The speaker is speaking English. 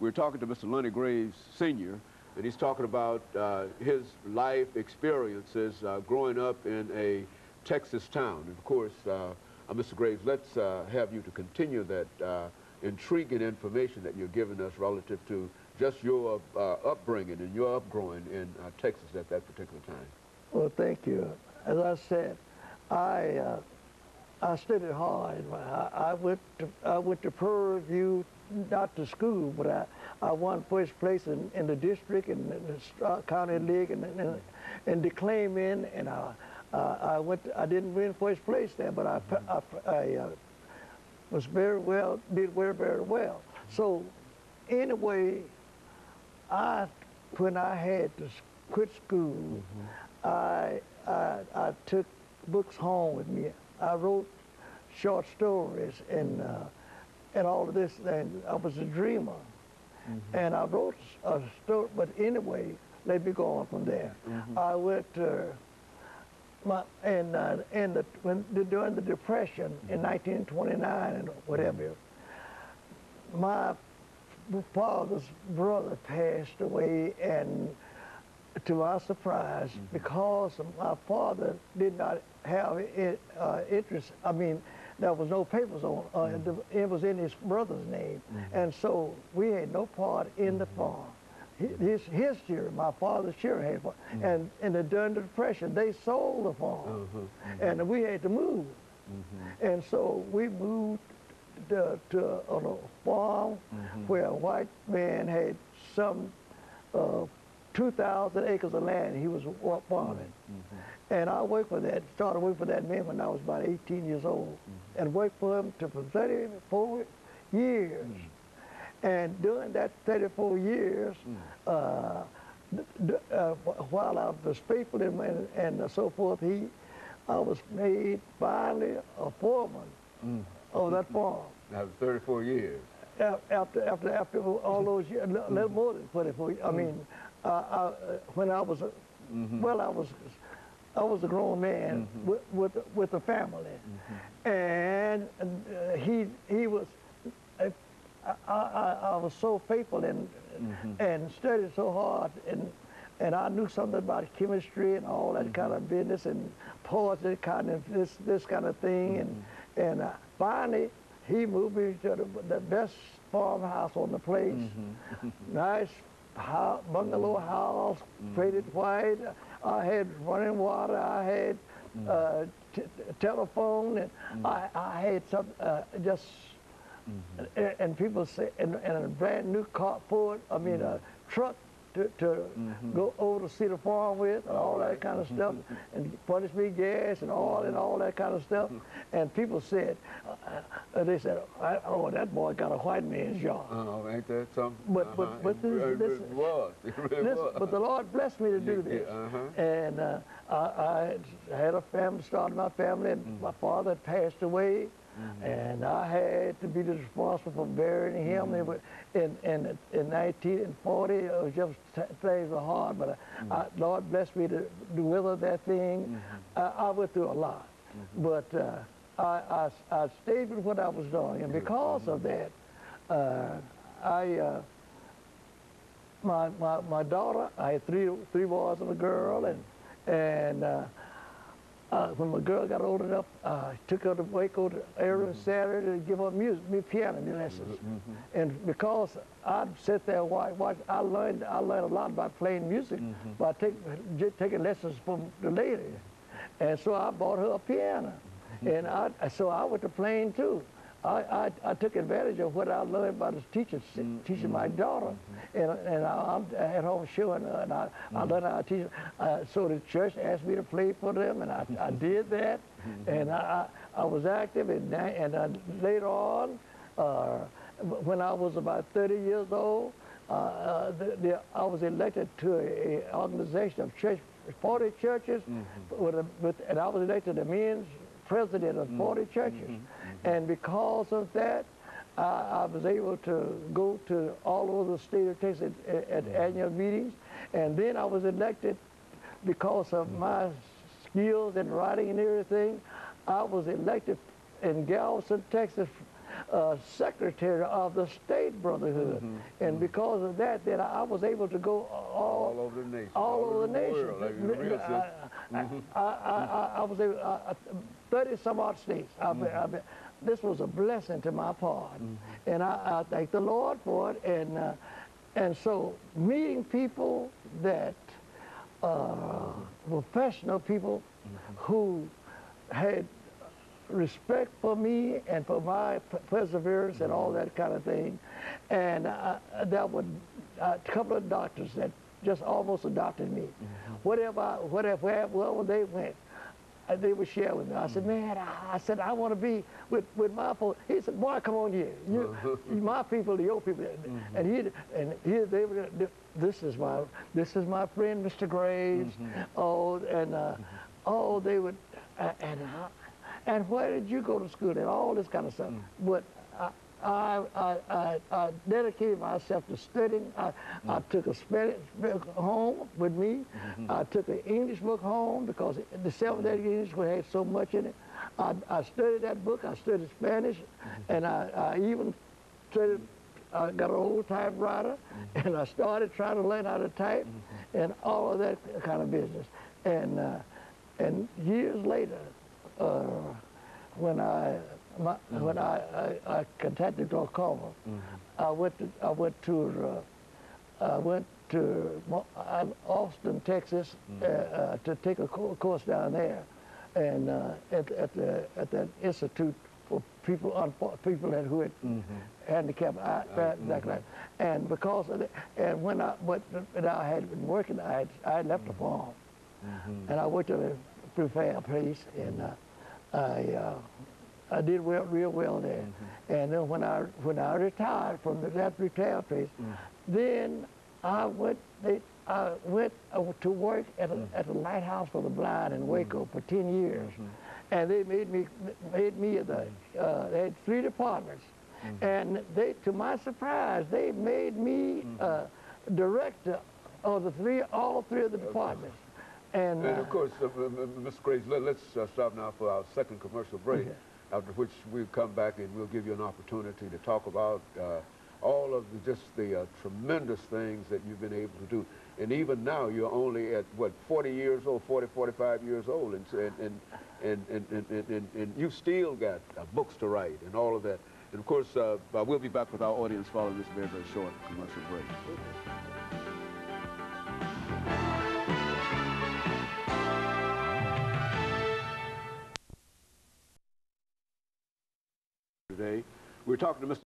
we're talking to Mr. Lenny Graves Sr., and he's talking about uh, his life experiences uh, growing up in a Texas town. And of course, uh, uh Mr. Graves, let's uh, have you to continue that uh, intriguing information that you're giving us relative to just your upbringing and your upgrowing in Texas at that particular time. Well, thank you. As I said, I I studied hard. I, I went to I went to View, not to school, but I, I won first place in, in the district and the uh, county league and and, and declaiming and I uh, I went to, I didn't win first place there, but I I, I uh, was very well did very very well. So anyway, I when I had to quit school, mm -hmm. I, I I took books home with me. I wrote short stories and uh, and all of this. And I was a dreamer, mm -hmm. and I wrote a story. But anyway, let me go on from there. Mm -hmm. I went to my and uh, in the when during the depression mm -hmm. in 1929 and whatever. My father's brother passed away and to my surprise, mm -hmm. because my father did not have it, uh, interest, I mean, there was no papers on. Uh, mm -hmm. It was in his brother's name, mm -hmm. and so we had no part in the mm-hmm. farm. His, his share, my father's share had, farm. Mm -hmm. and in the during the depression, they sold the farm, mm-hmm. Mm-hmm. and we had to move, and so we moved to, to on a farm where a white man had some uh, 2,000 acres of land he was farming. And I worked for that, started working for that man when I was about 18 years old, mm -hmm. and worked for him for 34 years. Mm -hmm. And during that 34 years, mm -hmm. uh, uh, while I was faithful to him and, and so forth, he, I was made finally a foreman mm. of that farm. That was 34 years. After, after, after all those years, a little mm-hmm. more than 24. years. I mean, I, when I was, mm-hmm. well, I was I was a grown man mm -hmm. with, with, with a family, mm -hmm. and uh, he he was. I, I, I, was so faithful and mm -hmm. and studied so hard and and I knew something about chemistry and all that kind of mm-hmm. business and poetry kind of this this kind of thing and mm-hmm. and uh, finally he moved me to the, the best farmhouse on the place, mm-hmm. nice house, bungalow house, painted white. I had running water. I had mm. uh, telephone, and mm. I, I had some uh, just. Mm-hmm. And, and, people say, and, and, a brand new car Ford, I mean, mm. a truck to, to mm-hmm. go over to see the farm with, and all, all right. that kind of stuff, and furnish me gas and all and all that kind of stuff. and people said, uh, they said, oh, that boy got a white man's jaw. Oh, ain't that something? But uh-huh. but but this, it, this, it was. It really this, was. But the Lord blessed me to do this, yeah, uh-huh. and uh, I, I, had a family, started my family, and mm. my father had passed away. Mm-hmm. And I had to be responsible for burying him. Mm-hmm. In, in, in 1940, it was just things were hard, but mm-hmm. I, Lord blessed me to, to weather that thing. Mm-hmm. I, I, went through a lot, mm-hmm. but uh, I, I, I, stayed with what I was doing, and because of that, uh, I uh, my, my my daughter, I had three three boys and a girl, and and uh, uh, when my girl got old enough, uh, I took her to Waco every mm -hmm. Saturday to give her music, me piano lessons. Mm -hmm. And because I'd sit there and watch, watch, I learned I learned a lot about playing music mm -hmm. by take, taking lessons from the lady. And so I bought her a piano. Mm-hmm. And I, so I went to playing too. I, I, I, took advantage of what I learned by the teachers, mm, teaching my daughter. Mm -hmm. And, and I, am at home showing her, and I, mm -hmm. I learned how to teach uh, so the church asked me to play for them, and I, I did that. -hmm. And I, I was active, and, and uh, later on, uh, when I was about 30 years old, uh, uh, the, the, I was elected to an organization of church, 40 churches, with, a, with, and I was elected the men's president of 40 churches. And because of that, I, I, was able to go to all over the state of Texas at, at annual meetings. And then I was elected because of my skills in writing and everything. I was elected in Galveston, Texas uh, secretary of the State Brotherhood, and because of that, then I, was able to go all, All over the nation. all over the nation. world, like real I. I, I, I, I was able, uh, uh, 30 some odd states. I mean, I mean, this was a blessing to my part. And I, I thank the Lord for it. And, uh, and so meeting people that, uh, professional people who had respect for me and for my perseverance and all that kind of thing. And uh, that would, a couple of doctors that just almost adopted me. Whatever, I- whatever, wherever they went, they were share with me. I said, man, I, I said, I want to be with, with my folks. He said, boy, come on here. You, you my people, the your people. And he, and he, they were, gonna, this is my, this is my friend, Mr. Graves. Oh, and, uh, oh, they would, uh, and, uh, and where did you go to school and all this kind of stuff. But I, I, I, I, dedicated myself to studying. I, I mm. took a Spanish book home with me. Mm-hmm. I took an English book home because the seventh grade English book had so much in it. I, I studied that book. I studied Spanish, mm-hmm. and I, I even studied. I got an old typewriter, mm-hmm. and I started trying to learn how to type, and all of that kind of business. And uh, and years later, uh, when I my, when I, I, I contacted Glaucoma, I went to I went to uh, I went to uh, Austin, Texas, uh, uh, to take a co- course down there, and uh, at, at the at that institute for people people that who had handicapped eye, that, that, that. and because of that, and when I but and I had been working, I had I had left the farm, and I worked at a prefab place, and uh, I. I did well, real well there. And then when I when I retired from the, that retail place, then I went they, I went uh, to work at a, at the Lighthouse for the Blind in Waco for 10 years, and they made me made me the uh, they had three departments, and they to my surprise they made me uh, director of the three all three of the departments. And, And uh, of course, uh, uh, uh, Mr. Graves, let, us uh, stop now for our second commercial break, Okay. After which we'll come back and we'll give you an opportunity to talk about uh, all of the, just the uh, tremendous things that you've been able to do. And even now, you're only at, what, 40 years old, 40, 45 years old, and, and, and, and, and, and, and, and, you've still got uh, books to write and all of that. And of course, uh, uh, we'll be back with our audience following this very, very short commercial break. Today, we're talking to Mr.